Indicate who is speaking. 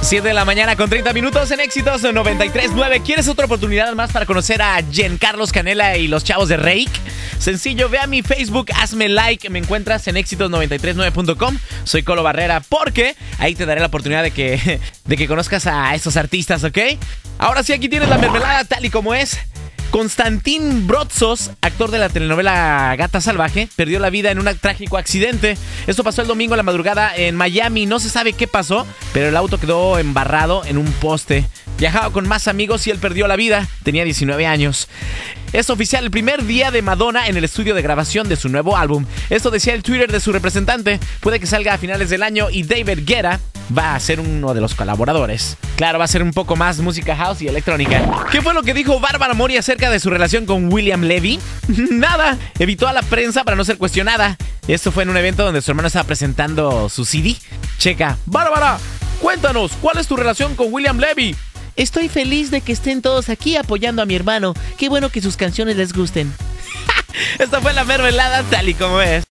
Speaker 1: 7 de la mañana con 30 minutos en Éxitos 93.9. ¿Quieres otra oportunidad más para conocer a Carlos Canela y los chavos de Rake? Sencillo, ve a mi Facebook, hazme like, me encuentras en éxitos939.com. Soy Colo Barrera porque ahí te daré la oportunidad de que, de que conozcas a esos artistas, ¿ok? Ahora sí, aquí tienes la mermelada tal y como es. Constantín Brotzos, actor de la telenovela Gata Salvaje, perdió la vida en un trágico accidente. Esto pasó el domingo a la madrugada en Miami. No se sabe qué pasó, pero el auto quedó embarrado en un poste. Viajaba con más amigos y él perdió la vida. Tenía 19 años. Es oficial el primer día de Madonna en el estudio de grabación de su nuevo álbum. Esto decía el Twitter de su representante. Puede que salga a finales del año y David Guetta va a ser uno de los colaboradores. Claro, va a ser un poco más música house y electrónica. ¿Qué fue lo que dijo Bárbara Mori acerca de su relación con William Levy? Nada, evitó a la prensa para no ser cuestionada. Esto fue en un evento donde su hermano estaba presentando su CD. Checa, Bárbara, cuéntanos, ¿cuál es tu relación con William Levy?
Speaker 2: Estoy feliz de que estén todos aquí apoyando a mi hermano. Qué bueno que sus canciones les gusten.
Speaker 1: Esta fue la mermelada tal y como es.